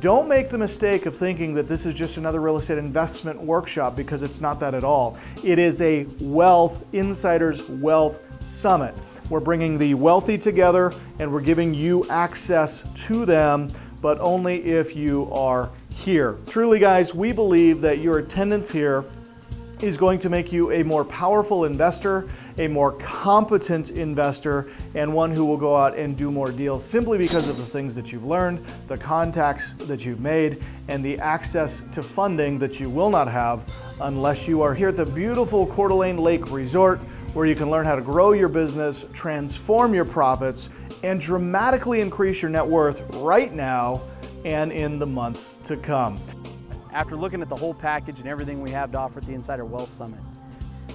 Don't make the mistake of thinking that this is just another real estate investment workshop because it's not that at all. It is a wealth, insiders wealth summit. We're bringing the wealthy together and we're giving you access to them, but only if you are here. Truly, guys, we believe that your attendance here is going to make you a more powerful investor, a more competent investor, and one who will go out and do more deals simply because of the things that you've learned, the contacts that you've made, and the access to funding that you will not have unless you are here at the beautiful Coeur d'Alene Lake Resort, where you can learn how to grow your business, transform your profits, and dramatically increase your net worth right now and in the months to come. After looking at the whole package and everything we have to offer at the Insider Wealth Summit,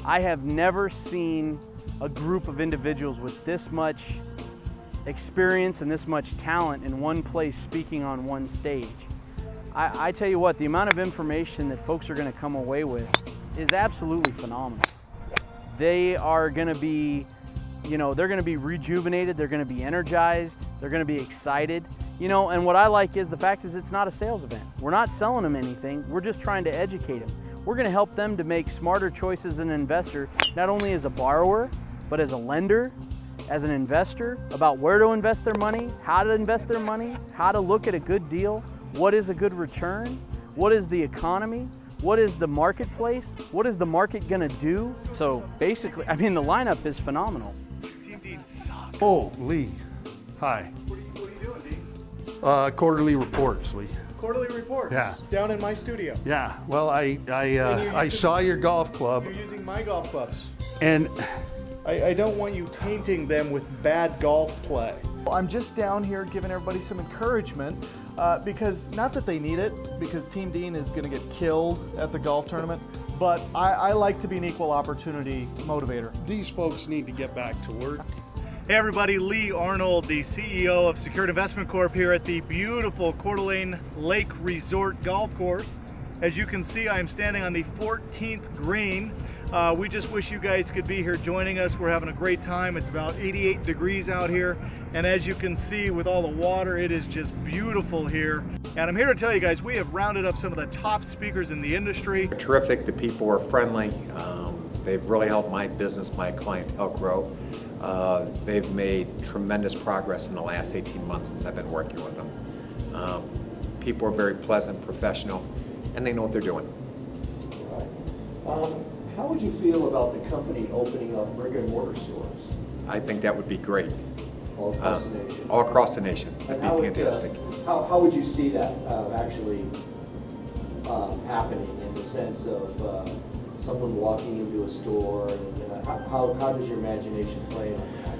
I have never seen a group of individuals with this much experience and this much talent in one place speaking on one stage. I, I tell you what, the amount of information that folks are going to come away with is absolutely phenomenal. They are going to be, you know, they're going to be rejuvenated, they're going to be energized, they're going to be excited. You know, and what I like is the fact is it's not a sales event. We're not selling them anything. We're just trying to educate them. We're going to help them to make smarter choices as an investor, not only as a borrower, but as a lender, as an investor, about where to invest their money, how to invest their money, how to look at a good deal, what is a good return, what is the economy, what is the marketplace, what is the market going to do. So basically, I mean, the lineup is phenomenal. Team Dean sucks. Oh, Lee. Hi. What are you, what are you doing, Dean? Uh, quarterly reports, Lee. Quarterly reports. Yeah. Down in my studio. Yeah. Well, I I uh, I saw your golf club, You're using my golf clubs. and I, I don't want you tainting them with bad golf play. I'm just down here giving everybody some encouragement uh, because not that they need it, because Team Dean is going to get killed at the golf tournament, but I, I like to be an equal opportunity motivator. these folks need to get back to work. Hey everybody, Lee Arnold, the CEO of Secured Investment Corp here at the beautiful Coeur d'Alene Lake Resort Golf Course. As you can see, I am standing on the 14th green. Uh, we just wish you guys could be here joining us. We're having a great time. It's about 88 degrees out here. And as you can see with all the water, it is just beautiful here. And I'm here to tell you guys, we have rounded up some of the top speakers in the industry. terrific. The people are friendly. Um, they've really helped my business, my clientele grow. Uh, they've made tremendous progress in the last 18 months since I've been working with them. Um, people are very pleasant, professional, and they know what they're doing. Right. Um, How would you feel about the company opening up brick and mortar stores I think that would be great. all across Uh, the nation? All across the nation. That'd how be would, uh, fantastic. How, how would you see that uh, actually um, happening in the sense of uh, someone walking into a store? And, uh, how, how, how does your imagination play on that?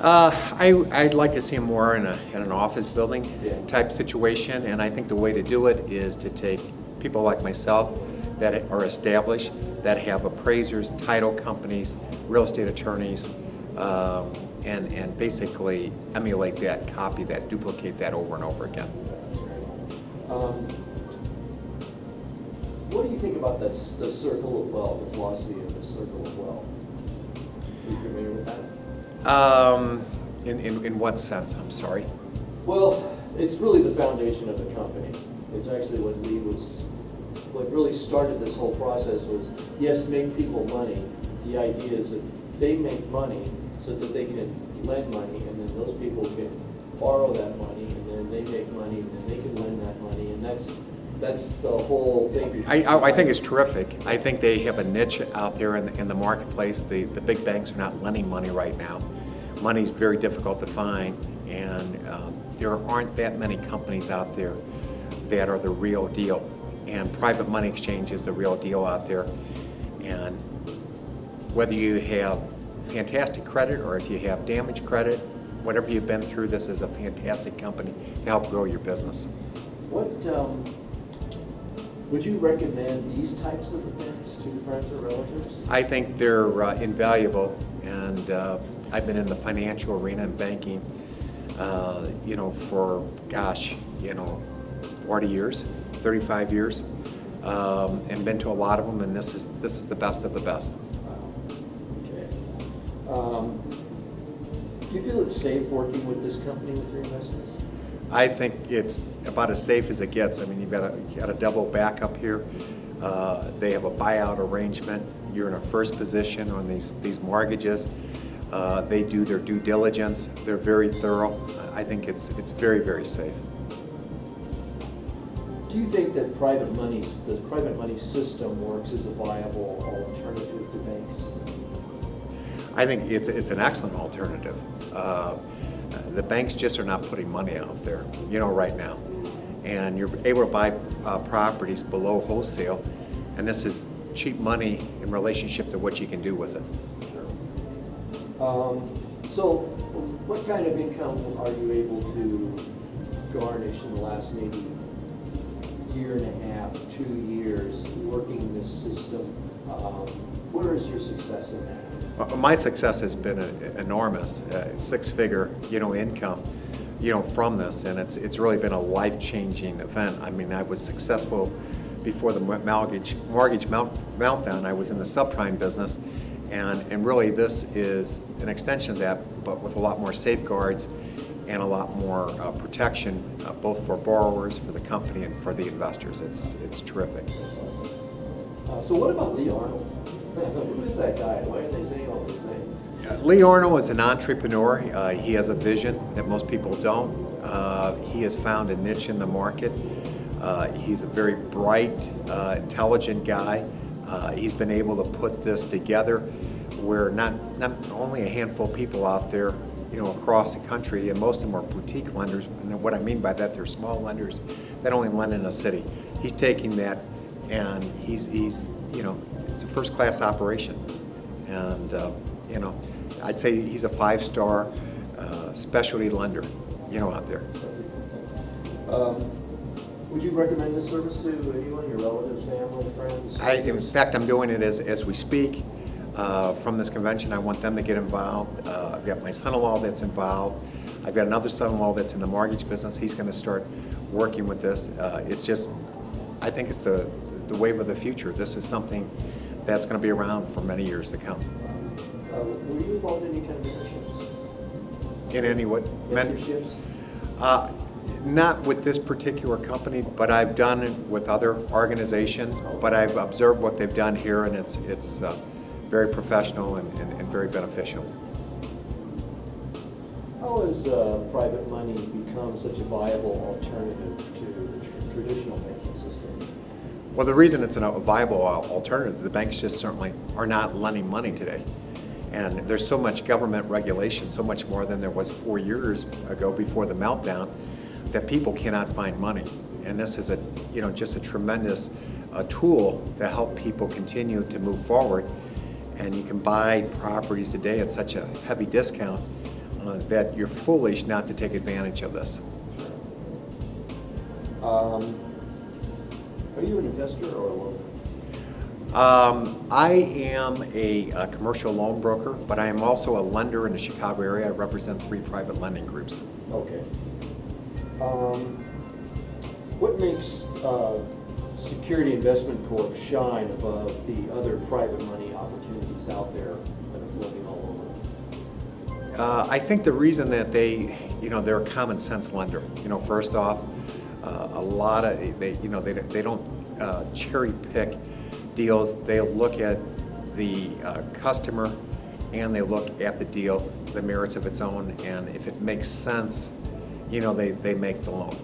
Uh, I, I'd like to see more in, a, in an office building Yeah. type situation, and I think the way to do it is to take people like myself that are established, that have appraisers, title companies, real estate attorneys, um, and, and basically emulate that, copy that, duplicate that over and over again. Um, what do you think about the, the circle of wealth, the philosophy of the circle of wealth? Are you familiar with that? Um, in, in, in what sense? I'm sorry. Well, it's really the foundation of the company. It's actually what Lee was, what really started this whole process was, yes, make people money. The idea is that they make money so that they can lend money, and then those people can borrow that money, and then they make money, and then they can lend that money, and that's, that's the whole thing. I, I I think it's terrific. I think they have a niche out there in the, in the marketplace. The, the big banks are not lending money right now. Money's very difficult to find, and um, there aren't that many companies out there that are the real deal. And private money exchange is the real deal out there. And whether you have fantastic credit or if you have damaged credit, whatever you've been through, this is a fantastic company to help grow your business. What, um, would you recommend these types of events to friends or relatives? I think they're uh, invaluable, and uh, I've been in the financial arena and banking, uh, you know, for gosh, you know, 40 years, 35 years, um, and been to a lot of them. And this is this is the best of the best. Okay. Um, Do you feel it's safe working with this company with your investments? I think it's about as safe as it gets. I mean, you've got a, you got a double backup here. Uh, They have a buyout arrangement. You're in a first position on these, these mortgages. Uh, They do their due diligence. They're very thorough. I think it's, it's very, very safe. Do you think that private money, the private money system works as a viable alternative to banks? I think it's, it's an excellent alternative. Uh, The banks just are not putting money out there, you know, right now. And you're able to buy uh, properties below wholesale, and this is cheap money in relationship to what you can do with it. Sure. Um, so, what kind of income are you able to garnish in the last maybe year and a half, two years, working this system? Um, where is your success in that? Uh, My success has been enormous, uh, six-figure, you know, income, you know, from this, and it's, it's really been a life-changing event. I mean, I was successful before the mortgage, mortgage meltdown. I was in the subprime business, and, and really this is an extension of that, but with a lot more safeguards and a lot more uh, protection, uh, both for borrowers, for the company, and for the investors. It's, it's terrific. Uh, so, what about Lee Arnold? Who is that guy? Why are they saying all these things? Uh, Lee Arnold is an entrepreneur. Uh, he has a vision that most people don't. Uh, he has found a niche in the market. Uh, he's a very bright, uh, intelligent guy. Uh, he's been able to put this together where not, not only a handful of people out there, you know, across the country, and most of them are boutique lenders. And what I mean by that, they're small lenders that only lend in a city. He's taking that and he's, he's you know, it's a first-class operation. And, uh, you know, I'd say he's a five-star uh, specialty lender, you know, out there. Um, would you recommend this service to anyone, your relatives, family, friends? I, in fact, I'm doing it as, as we speak. Uh, from this convention, I want them to get involved. Uh, I've got my son-in-law that's involved. I've got another son-in-law that's in the mortgage business. He's going to start working with this. Uh, it's just, I think it's the, the wave of the future. This is something that's going to be around for many years to come. Uh, were you involved in any kind of mentorships? In any what? men- Mentorships? Uh, Not with this particular company, but I've done it with other organizations, but I've observed what they've done here, and it's, it's uh, very professional and, and and very beneficial. How has uh, private money become such a viable alternative to the tr- traditional? Well, the reason it's a viable alternative, the banks just certainly are not lending money today. And there's so much government regulation, so much more than there was four years ago before the meltdown, that people cannot find money. And this is a, you know, just a tremendous uh, tool to help people continue to move forward. And you can buy properties today at such a heavy discount uh, that you're foolish not to take advantage of this. Um, are you an investor or a loaner? Um, I am a, uh commercial loan broker, but I am also a lender in the Chicago area. I represent three private lending groups. Okay. Um, what makes uh, Security Investment Corp shine above the other private money opportunities out there that are floating all over? Uh, I think the reason that they, you know, they're a common sense lender. You know, first off, uh, a lot of they, you know, they they don't uh, cherry pick deals. They look at the uh, customer and they look at the deal, the merits of its own, and if it makes sense, you know, they they make the loan.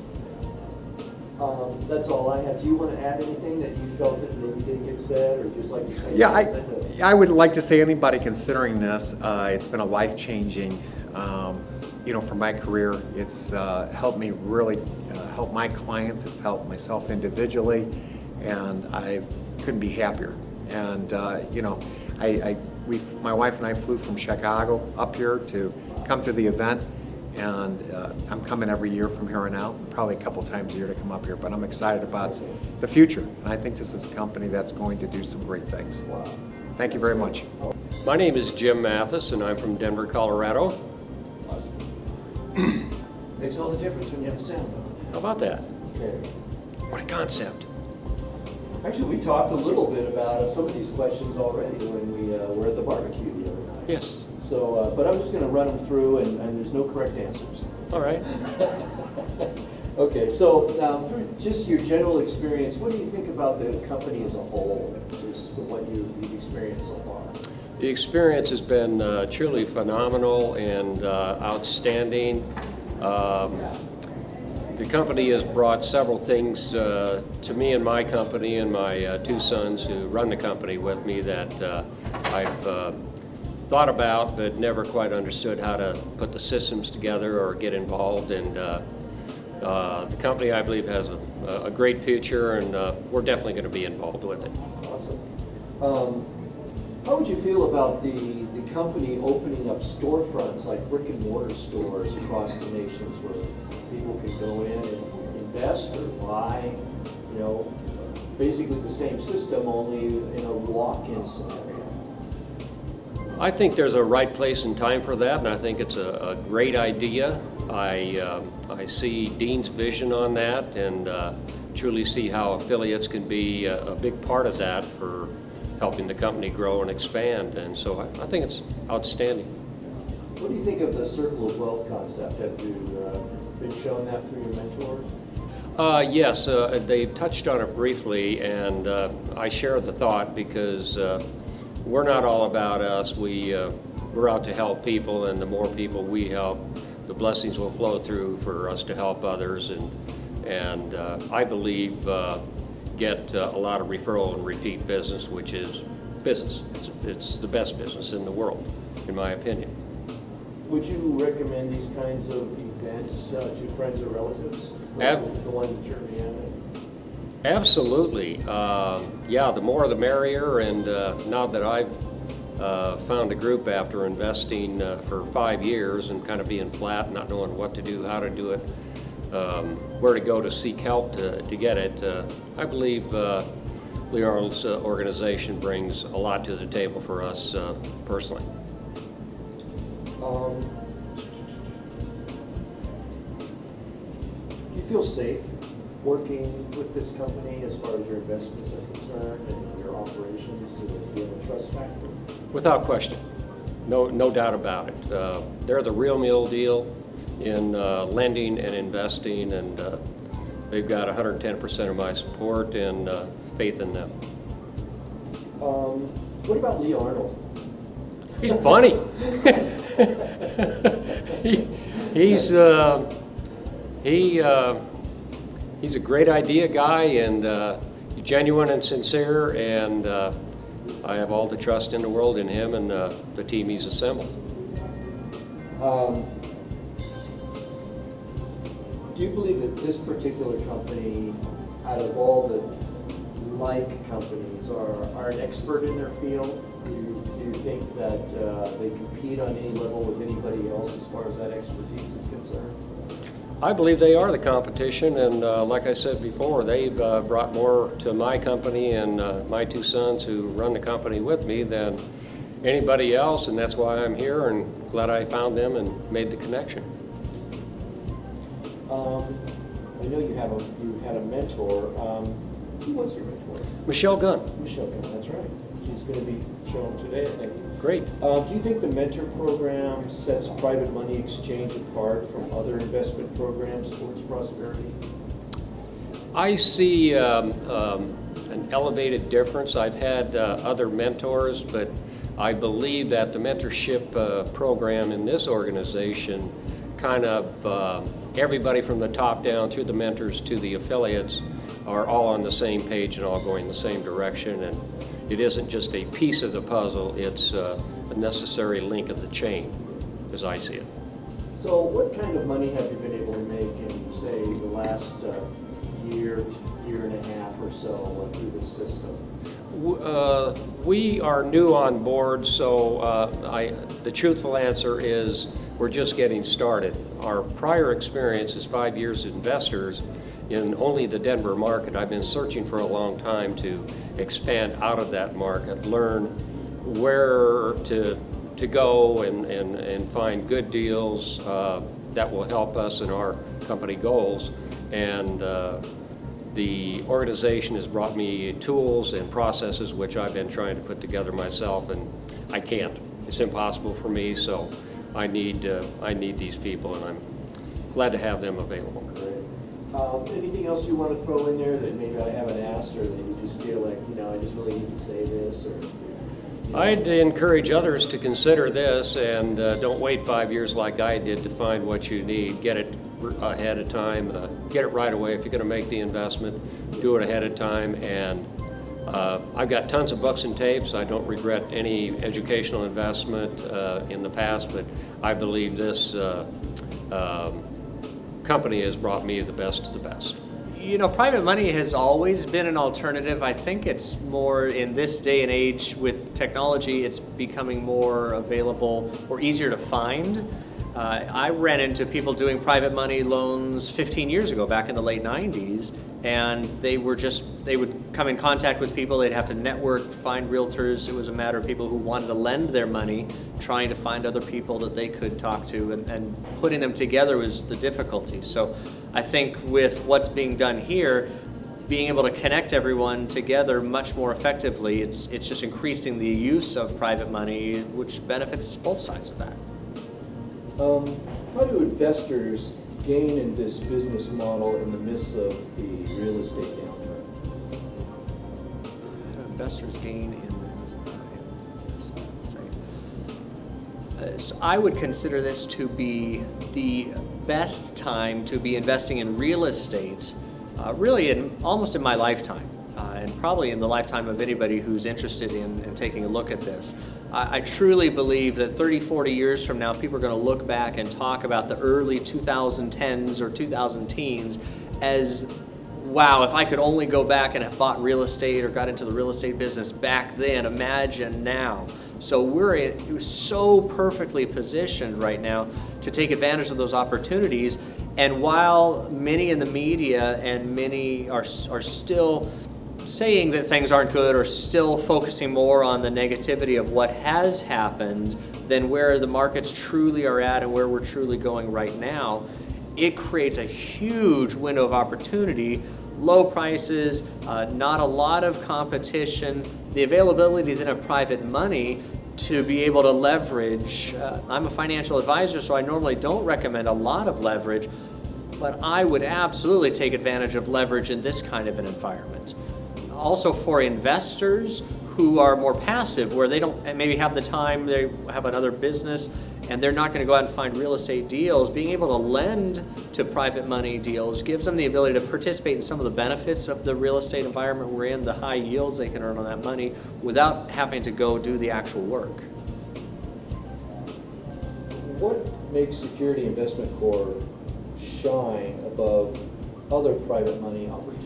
Um, that's all I have. Do you want to add anything that you felt that maybe didn't get said, or just like to say Yeah, I, something? to- I would like to say anybody considering this, uh, it's been a life-changing, um, you know, for my career. It's uh, helped me really uh, help my clients. It's helped myself individually, and I couldn't be happier. And uh, you know, I, I we, my wife and I flew from Chicago up here to come to the event. And uh, I'm coming every year from here on out, probably a couple times a year to come up here. But I'm excited about the future, and I think this is a company that's going to do some great things. Thank you very much. My name is Jim Mathis, and I'm from Denver, Colorado. Makes all the difference when you have a sound on. How about that? Okay. What a concept. Actually, we talked a little bit about some of these questions already when we uh, were at the barbecue the other night. Yes. So, uh, but I'm just gonna run them through and, and there's no correct answers. All right. Okay, so um, through just your general experience, what do you think about the company as a whole, just from what you- you've experienced so far? The experience has been uh, truly phenomenal and uh, outstanding. Um, The company has brought several things uh, to me and my company and my uh, two sons who run the company with me that uh, I've uh, thought about but never quite understood how to put the systems together or get involved. And uh, uh, the company, I believe, has a, a great future and we're definitely going to be involved with it. Awesome. Um, How would you feel about the company opening up storefronts, like brick and mortar stores across the nations where people can go in and invest or buy, you know, basically the same system, only in a walk-in scenario? I think there's a right place and time for that, and I think it's a, a great idea. I, um, I see Dean's vision on that and uh, truly see how affiliates can be a, a big part of that for helping the company grow and expand. And so I, I think it's outstanding. What do you think of the circle of wealth concept? Have you uh, been shown that through your mentors? Uh, yes, uh, they touched on it briefly, and uh, I share the thought because uh, we're not all about us. We, uh, we're out to help people, and the more people we help, the blessings will flow through for us to help others. And, and uh, I believe uh, get uh, a lot of referral and repeat business, which is business. It's, it's the best business in the world, in my opinion. Would you recommend these kinds of events uh, to friends or relatives? Like Ab- The one that you're in? Absolutely. Um, yeah, the more the merrier. And uh, now that I've uh, found a group after investing uh, for five years and kind of being flat, not knowing what to do, how to do it, um, where to go to seek help to, to get it, uh, I believe uh, Arnold's uh, organization brings a lot to the table for us uh, personally. Um, Do you feel safe working with this company as far as your investments are concerned and your operations? Do you have a trust factor? Without question. No, no doubt about it. Uh, they're the real meal deal in uh, lending and investing, and uh, they've got 110% of my support and uh, faith in them. Um, What about Lee Arnold? He's funny. he, he's uh, he uh, he's a great idea guy and uh, he's genuine and sincere, and uh, I have all the trust in the world in him and uh, the team he's assembled. Um, Do you believe that this particular company, out of all the like companies, are, are an expert in their field? Do you, do you think that uh, they compete on any level with anybody else as far as that expertise is concerned? I believe they are the competition, and uh, like I said before, they've uh, brought more to my company and uh, my two sons who run the company with me than anybody else, and that's why I'm here and glad I found them and made the connection. Um, I know you have a, you had a mentor. Um, Who was your mentor? Michelle Gunn, Michelle Gunn, that's right. She's going to be shown today, I think. great. Um, do you think the mentor program sets private money exchange apart from other investment programs towards prosperity? I see um, um, an elevated difference. I've had uh, other mentors, but I believe that the mentorship uh, program in this organization kind of uh, everybody from the top down through the mentors to the affiliates are all on the same page and all going the same direction. And it isn't just a piece of the puzzle, it's uh, a necessary link of the chain, as I see it. So what kind of money have you been able to make in, say, the last uh, year, year and a half or so uh, through this system? Uh, We are new on board, so uh, I, the truthful answer is we're just getting started. Our prior experience is five years as investors in only the Denver market. I've been searching for a long time to expand out of that market, learn where to, to go and, and, and find good deals uh, that will help us in our company goals. And uh, the organization has brought me tools and processes which I've been trying to put together myself, and I can't. it's impossible for me, so I need, uh, I need these people, and I'm glad to have them available. Um, anything else you want to throw in there that maybe I haven't asked, or that you just feel like, you know, I just really need to say this, or? you know? I'd encourage others to consider this and uh, don't wait five years like I did to find what you need. Get it ahead of time. Uh, get it right away. If you're going to make the investment, do it ahead of time. And uh, I've got tons of books and tapes. I don't regret any educational investment uh, in the past, but I believe this uh, um, company has brought me the best of the best. You know, private money has always been an alternative. I think it's more in this day and age with technology, it's becoming more available or easier to find. Uh, I ran into people doing private money loans 15 years ago, back in the late 90s, and they were just, they would come in contact with people, they'd have to network, find realtors. It was a matter of people who wanted to lend their money, trying to find other people that they could talk to, and, and putting them together was the difficulty. So I think with what's being done here, being able to connect everyone together much more effectively, it's, it's just increasing the use of private money, which benefits both sides of that. Um, how do investors gain in this business model in the midst of the real estate downturn? Investors gain in this? Uh, so I would consider this to be the best time to be investing in real estate, uh, really in almost in my lifetime, uh, and probably in the lifetime of anybody who's interested in, in taking a look at this. I, I truly believe that 30, 40 years from now, people are going to look back and talk about the early 2010s or 2010s as wow, if I could only go back and have bought real estate or got into the real estate business back then, imagine now. So we're in, so perfectly positioned right now to take advantage of those opportunities. And while many in the media and many are, are still saying that things aren't good or still focusing more on the negativity of what has happened than where the markets truly are at and where we're truly going right now, it creates a huge window of opportunity. Low prices, uh, not a lot of competition, the availability then of private money to be able to leverage. Uh, I'm a financial advisor, so I normally don't recommend a lot of leverage, but I would absolutely take advantage of leverage in this kind of an environment. Also, for investors who are more passive, where they don't maybe have the time, they have another business, and they're not going to go out and find real estate deals, being able to lend to private money deals gives them the ability to participate in some of the benefits of the real estate environment we're in, the high yields they can earn on that money, without having to go do the actual work. What makes Security Investment Corp shine above other private money opportunities?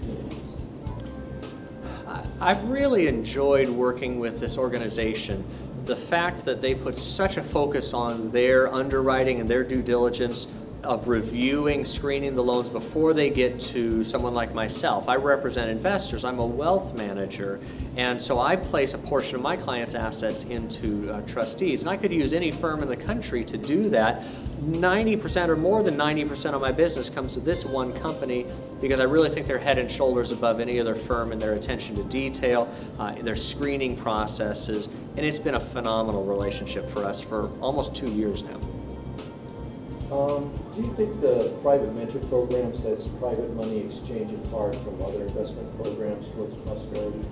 I've really enjoyed working with this organization. The fact that they put such a focus on their underwriting and their due diligence of reviewing, screening the loans before they get to someone like myself. I represent investors, I'm a wealth manager, and so I place a portion of my clients' assets into uh, trustees. And I could use any firm in the country to do that. 90% or more than 90% of my business comes to this one company because I really think they're head and shoulders above any other firm in their attention to detail, uh, in their screening processes, and it's been a phenomenal relationship for us for almost two years now. Um, do you think the private mentor program sets private money exchange apart from other investment programs towards prosperity?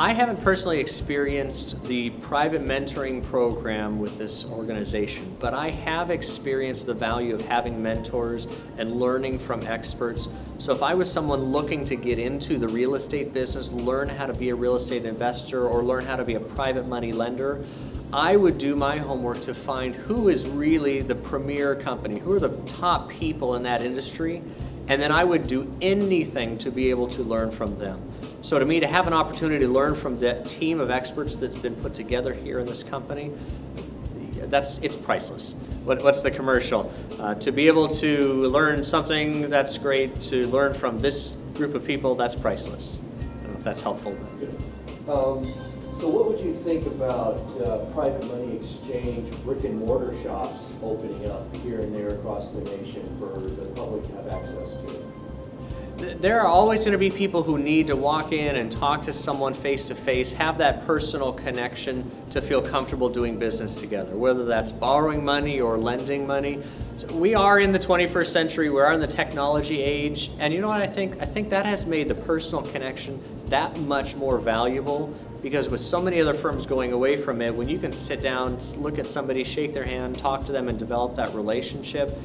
I haven't personally experienced the private mentoring program with this organization, but I have experienced the value of having mentors and learning from experts. So if I was someone looking to get into the real estate business, learn how to be a real estate investor, or learn how to be a private money lender, I would do my homework to find who is really the premier company, who are the top people in that industry, and then I would do anything to be able to learn from them. So to me, to have an opportunity to learn from that team of experts that's been put together here in this company, that's it's priceless. What, what's the commercial? Uh, to be able to learn something that's great, to learn from this group of people, that's priceless. I don't know if that's helpful. But. Um, so what would you think about uh, private money exchange brick and mortar shops opening up here and there across the nation for the public to have access to? There are always going to be people who need to walk in and talk to someone face to face, have that personal connection to feel comfortable doing business together, whether that's borrowing money or lending money. So we are in the 21st century, we are in the technology age, and you know what I think? I think that has made the personal connection that much more valuable because with so many other firms going away from it, when you can sit down, look at somebody, shake their hand, talk to them, and develop that relationship,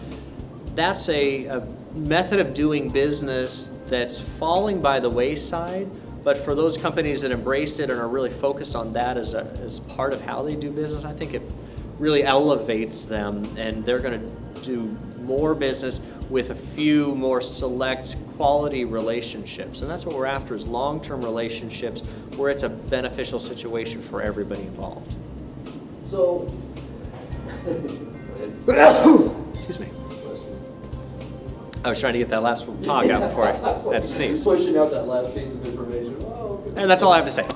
that's a, a method of doing business that's falling by the wayside. But for those companies that embrace it and are really focused on that as, a, as part of how they do business, I think it really elevates them and they're going to do more business with a few more select quality relationships. And that's what we're after is long-term relationships where it's a beneficial situation for everybody involved. So, Excuse me. I was trying to get that last talk out before I had to sneeze. Pushing out that last piece of information. Oh. And that's all I have to say.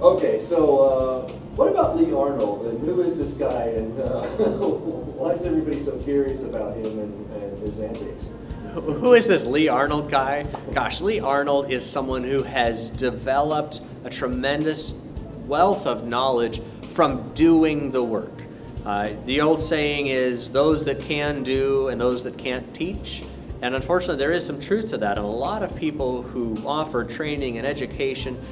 Okay, so uh, what about Lee Arnold, and who is this guy, and uh, why is everybody so curious about him and, and his antics? Who is this Lee Arnold guy? Gosh, Lee Arnold is someone who has developed a tremendous wealth of knowledge from doing the work. Uh, the old saying is those that can do and those that can't teach. And unfortunately, there is some truth to that. And a lot of people who offer training and education,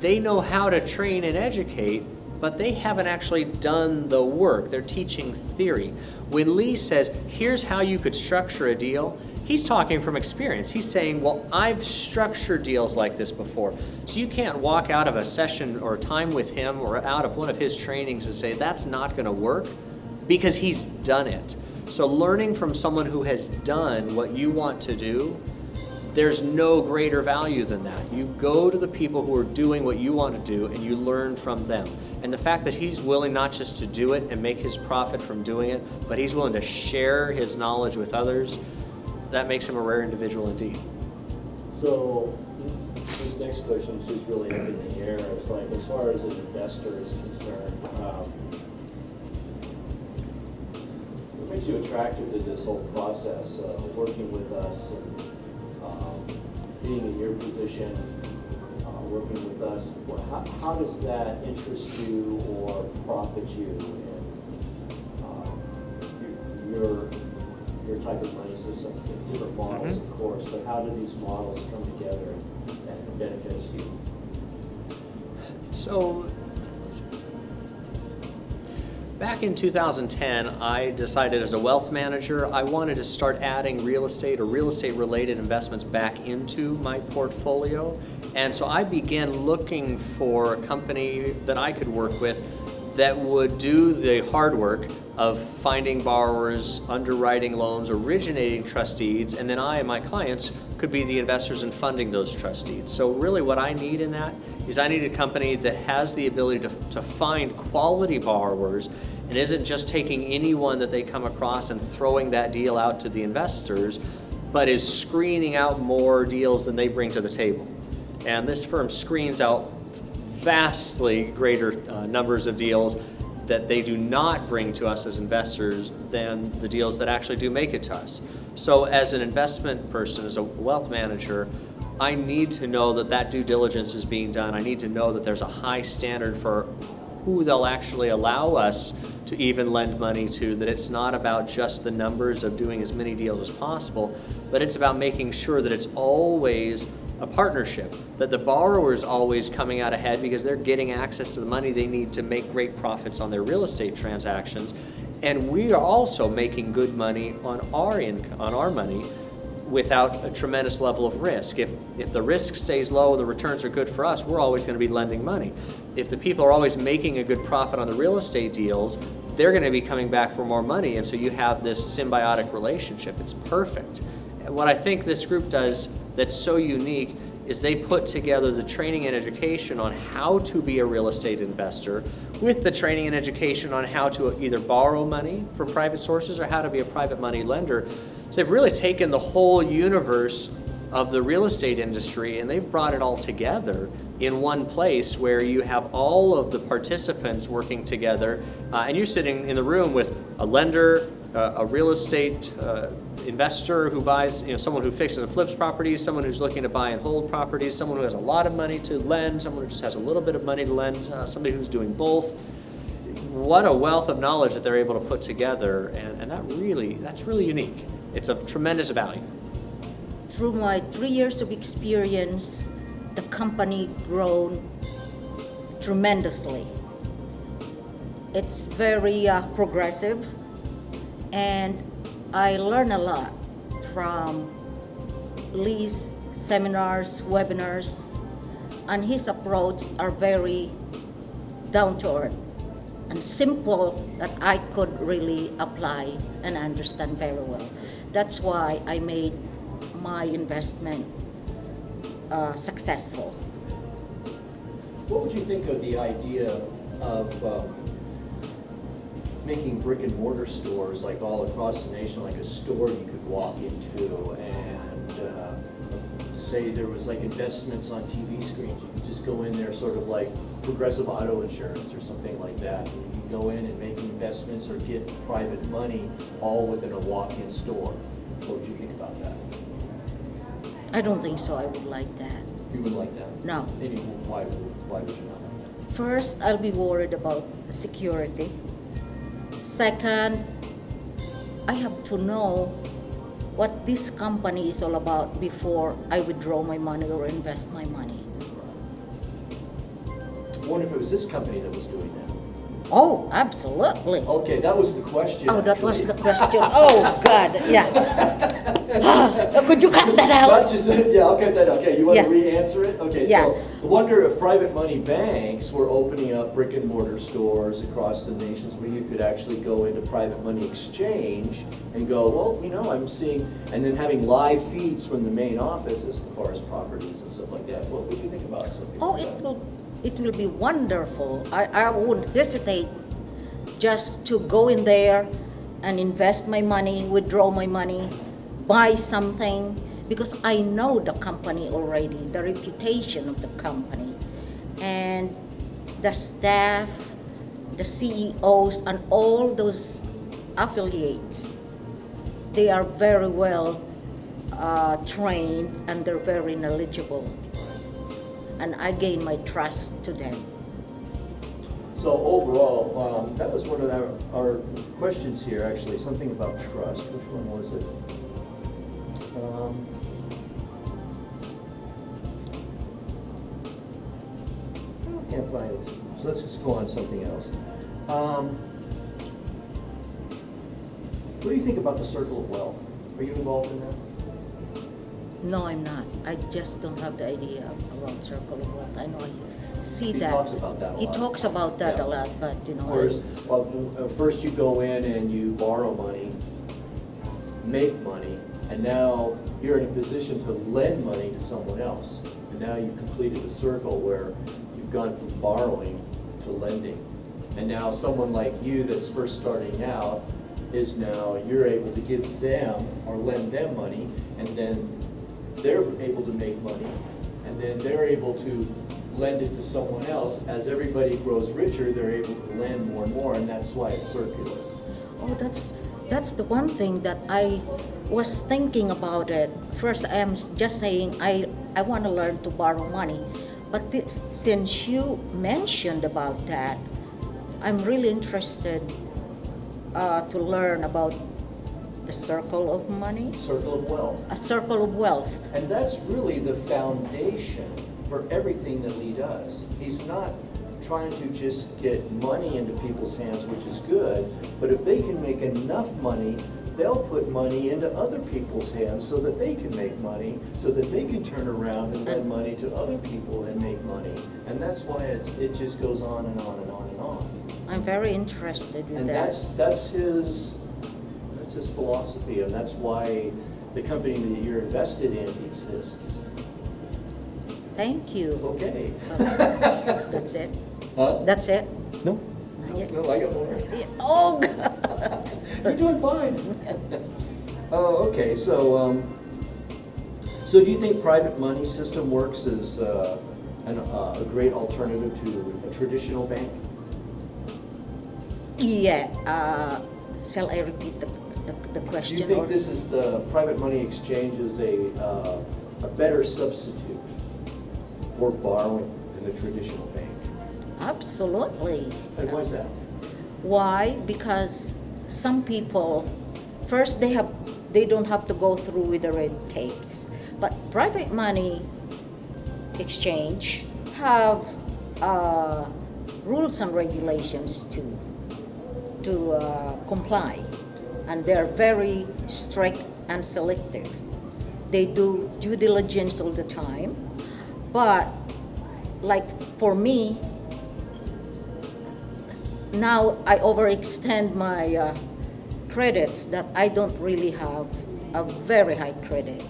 they know how to train and educate, but they haven't actually done the work. They're teaching theory. When Lee says, here's how you could structure a deal, he's talking from experience. He's saying, well, I've structured deals like this before. So you can't walk out of a session or time with him or out of one of his trainings and say, that's not going to work because he's done it. So learning from someone who has done what you want to do, there's no greater value than that. You go to the people who are doing what you want to do and you learn from them. And the fact that he's willing not just to do it and make his profit from doing it, but he's willing to share his knowledge with others, that makes him a rare individual indeed. So this next question is just really up in the air. It's like, as far as an investor is concerned, um, what makes you attracted to this whole process, uh, working with us and um, being in your position, uh, working with us? How, how does that interest you or profit you in um, your, your your type of money system, different models, of mm-hmm. course, but how do these models come together and and benefits you? So, back in 2010, I decided as a wealth manager, I wanted to start adding real estate or real estate related investments back into my portfolio. And so I began looking for a company that I could work with that would do the hard work of finding borrowers, underwriting loans, originating trust deeds, and then I and my clients could be the investors in funding those trust deeds. So really what I need in that is I need a company that has the ability to, to find quality borrowers and isn't just taking anyone that they come across and throwing that deal out to the investors, but is screening out more deals than they bring to the table. And this firm screens out vastly greater uh, numbers of deals that they do not bring to us as investors than the deals that actually do make it to us. So, as an investment person, as a wealth manager, I need to know that that due diligence is being done. I need to know that there's a high standard for who they'll actually allow us to even lend money to, that it's not about just the numbers of doing as many deals as possible, but it's about making sure that it's always a partnership, that the borrower is always coming out ahead because they're getting access to the money they need to make great profits on their real estate transactions. And we are also making good money on our income, on our money without a tremendous level of risk. If, if the risk stays low and the returns are good for us, we're always going to be lending money. If the people are always making a good profit on the real estate deals, they're going to be coming back for more money. And so you have this symbiotic relationship. It's perfect. And what I think this group does that's so unique is they put together the training and education on how to be a real estate investor with the training and education on how to either borrow money from private sources or how to be a private money lender. So they've really taken the whole universe of the real estate industry and they've brought it all together in one place where you have all of the participants working together uh, and you're sitting in the room with a lender, uh, a real estate uh, investor who buys, you know, someone who fixes and flips properties, someone who's looking to buy and hold properties, someone who has a lot of money to lend, someone who just has a little bit of money to lend, uh, somebody who's doing both. What a wealth of knowledge that they're able to put together, and, and that really, that's really unique. It's of tremendous value. Through my three years of experience, the company grown tremendously. It's very uh, progressive, and I learn a lot from Lee's seminars, webinars, and his approach are very down to earth and simple that I could really apply and understand very well. That's why I made my investment uh, successful. What would you think of the idea of um, making brick and mortar stores like all across the nation, like a store you could walk into and uh, say there was like investments on TV screens. You could just go in there, sort of like Progressive Auto Insurance or something like that. And you could go in and make investments or get private money all within a walk-in store. What would you think about that? I don't think so. I would like that. You would like that? No. Why, would- why would you not? First, I'll be worried about security. Second, I have to know what this company is all about before I withdraw my money or invest my money. I wonder if it was this company that was doing that. Oh, absolutely. Okay, that was the question. Oh, that was the question. Oh, God, yeah. Ah, Could you cut that out? just, yeah, I'll cut that, out. okay, you want to re-answer it? Okay, Yeah. so, I wonder if private money banks were opening up brick and mortar stores across the nations where you could actually go into private money exchange and go, well, you know, I'm seeing, and then having live feeds from the main office as far as properties and stuff like that. What would you think about something Oh, like it will, it will be wonderful. I, I won't hesitate just to go in there and invest my money, withdraw my money, buy something, because I know the company already, the reputation of the company, and the staff, the CEOs, and all those affiliates. They are very well uh, trained and they're very knowledgeable and I gain my trust to them. So overall, um, that was one of our, our questions here, actually, something about trust. Which one was it? Um, I can't find it, so let's just go on something else. Um, what do you think about the circle of wealth? Are you involved in that? No, I'm not. I just don't have the idea about circle of wealth. I know I see He that. talks about that a He lot. talks about that Yeah. a lot, but you know. Whereas, well, uh, first you go in and you borrow money, make money, and now you're in a position to lend money to someone else. And now you've completed a circle where you've gone from borrowing to lending. And now someone like you that's first starting out is now, you're able to give them or lend them money, and then they're able to make money, and then they're able to lend it to someone else. As everybody grows richer, they're able to lend more and more, and that's why it's circular. Oh, that's that's the one thing that I was thinking about it. First, I am just saying I I want to learn to borrow money, but this, since you mentioned about that, I'm really interested uh, to learn about the circle of money, Circle of wealth. a circle of wealth. And that's really the foundation for everything that Lee does. He's not trying to just get money into people's hands, which is good, but if they can make enough money, they'll put money into other people's hands so that they can make money, so that they can turn around and lend money to other people and make money. And that's why it's, it just goes on and on and on and on. I'm very interested in And that. that's, that's his, that's his philosophy, and that's why the company that you're invested in exists. Thank you. Okay. That's it. Huh? That's it. No. No, I got more. Oh, God. You're doing fine. Oh, okay, so, um, so do you think private money system works as, uh, an, uh, a great alternative to a traditional bank? Yeah, uh, shall I repeat the, the, the Do you think or- this is the private money exchange is a, uh, a better substitute for borrowing than a traditional bank? Absolutely. And why is that? Why? Because some people, first they have, they don't have to go through with the red tapes. But private money exchange have uh, rules and regulations to to uh, comply, and they're very strict and selective. They do due diligence all the time, but like for me, now I overextend my uh, credits that I don't really have a very high credit.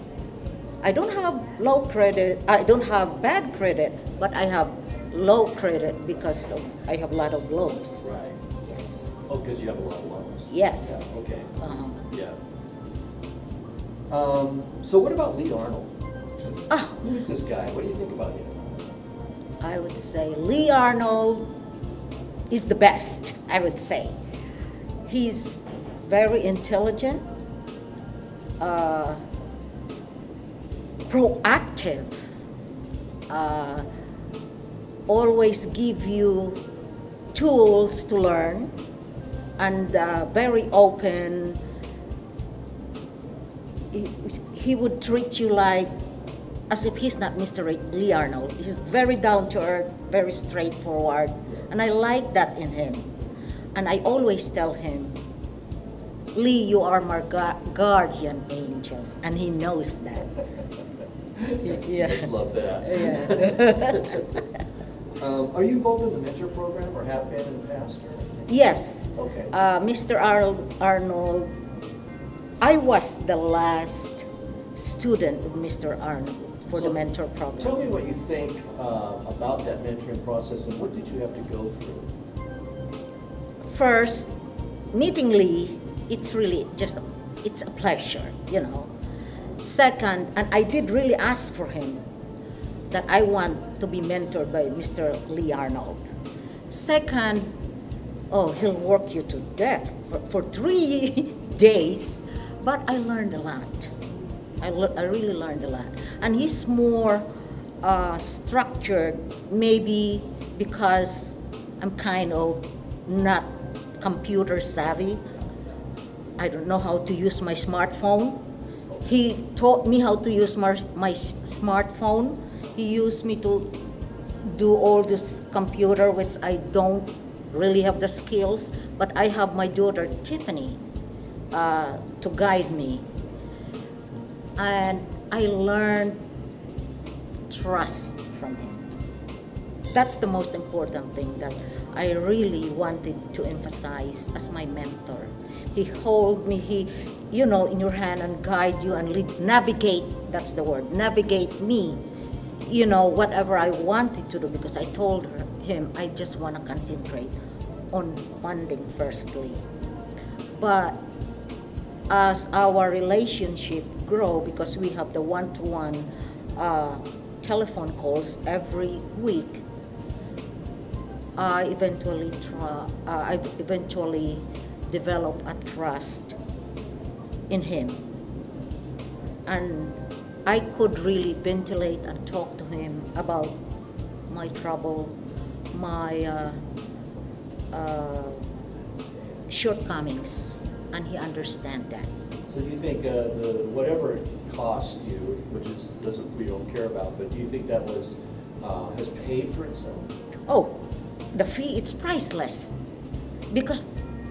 I don't have low credit, I don't have bad credit, but I have low credit because of, I have a lot of loans. Right. Yes. Oh, because you have a lot of loans. Yes. Yeah, okay. Uh-huh. Yeah. Um, so what about Lee Arnold? Ah, Who is this guy? What do you think about him? I would say Lee Arnold is the best, I would say. He's very intelligent, uh, proactive, uh, always give you tools to learn, and uh, very open. He, he would treat you like as if he's not Mr. Lee Arnold. He's very down to earth, very straightforward, and I like that in him. And I always tell him, Lee, you are my gu- guardian angel, and he knows that. I just love that. Yeah. Um, are you involved in the mentor program or have been in the past? yes, Okay. uh, Mr. Arnold, Arnold, I was the last student of Mr. Arnold for the mentor program. Tell me what you think uh, about that mentoring process and what did you have to go through? first meeting lee it's really just it's a pleasure you know second and i did really ask for him that i want to be mentored by mr lee arnold second oh he'll work you to death for, for three days but i learned a lot I, I really learned a lot and he's more uh, structured maybe because i'm kind of not computer savvy. I don't know how to use my smartphone. He taught me how to use my, my smartphone. He used me to do all this computer, which I don't really have the skills, but I have my daughter Tiffany uh, to guide me. And I learned trust from him that's the most important thing that I really wanted to emphasize as my mentor. He hold me, he, you know, in your hand and guide you and lead, navigate. That's the word, navigate me. You know, whatever I wanted to do because I told her, him I just want to concentrate on funding firstly. But as our relationship grow because we have the one-to-one uh, telephone calls every week I eventually try, uh, I eventually develop a trust in him. And I could really ventilate and talk to him about my trouble, my uh, uh, shortcomings, and he understand that. So do you think uh, the whatever it cost you, which is doesn't we don't care about, but do you think that was uh, has paid for itself? Oh, the fee it's priceless because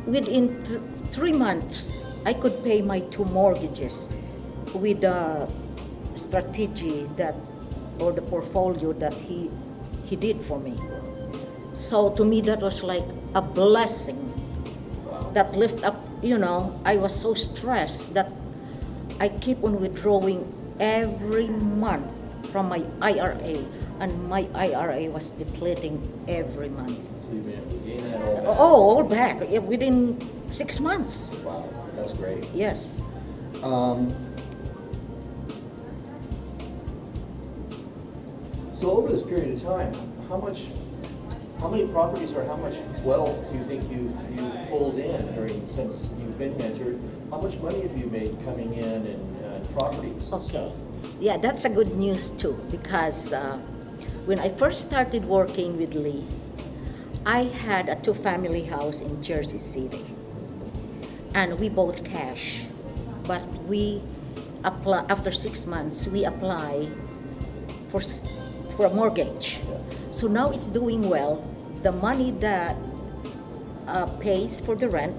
within th- three months I could pay my two mortgages with the strategy that or the portfolio that he he did for me. So to me that was like a blessing that lift up. You know, I was so stressed that I keep on withdrawing every month from my IRA, and my IRA was depleting every month. So you've been gain that all back? Oh, all back yeah, within six months. Wow, that's great. Yes. Um, so over this period of time, how much How many properties or how much wealth do you think you've, you've pulled in during, since you've been mentored? How much money have you made coming in and uh, properties Okay. Yeah, that's a good news too because uh, when I first started working with Lee, I had a two family house in Jersey City. And we bought cash. But we apply after six months we apply for for a mortgage. So now it's doing well. The money that uh, pays for the rent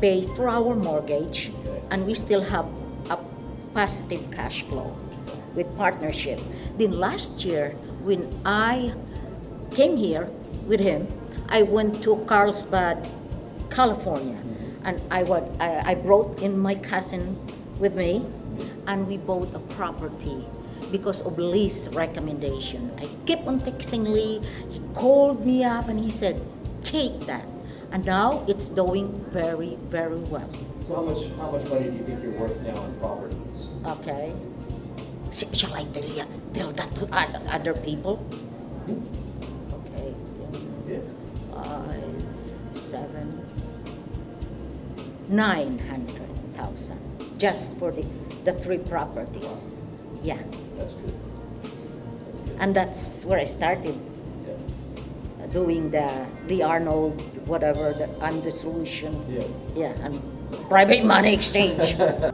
pays for our mortgage, and we still have a positive cash flow with partnership. Then last year, when I came here with him, I went to Carlsbad, California, and I, would, I, I brought in my cousin with me, and we bought a property because of Lee's recommendation. I kept on texting Lee. He called me up and he said, "Take that." And now it's doing very, very well. So how much, how much money do you think you're worth now in properties? Okay. Shall I tell you, tell that to other people? Okay. Yeah. Five, seven, nine hundred thousand, just for the, the three properties. Yeah, That's good. yes. That's good. And that's where I started Yeah. doing the the Arnold, whatever. The, I'm the solution. Yeah. Yeah, and private money exchange.